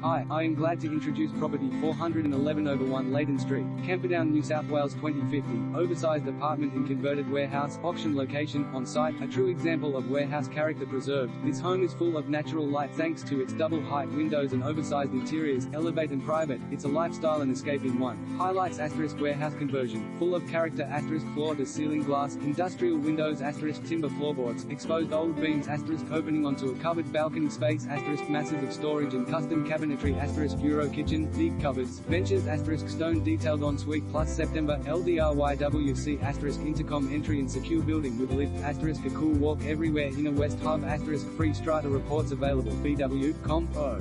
Hi, I am glad to introduce property 411 over 1 Layton Street, Camperdown, New South Wales 2050. Oversized apartment in converted warehouse, auction location, on site, a true example of warehouse character preserved. This home is full of natural light thanks to its double height windows and oversized interiors, elevate and private. It's a lifestyle and escape in one. Highlights asterisk warehouse conversion, full of character asterisk floor to ceiling glass, industrial windows asterisk timber floorboards, exposed old beams asterisk opening onto a covered balcony space asterisk masses of storage and custom cabinet cabinetry asterisk Euro kitchen, deep cupboards, benches asterisk stone detailed ensuite plus September, LDRYWC asterisk intercom entry and secure building with lift asterisk a cool walk everywhere inner west hub asterisk free strata reports available BW, com, O.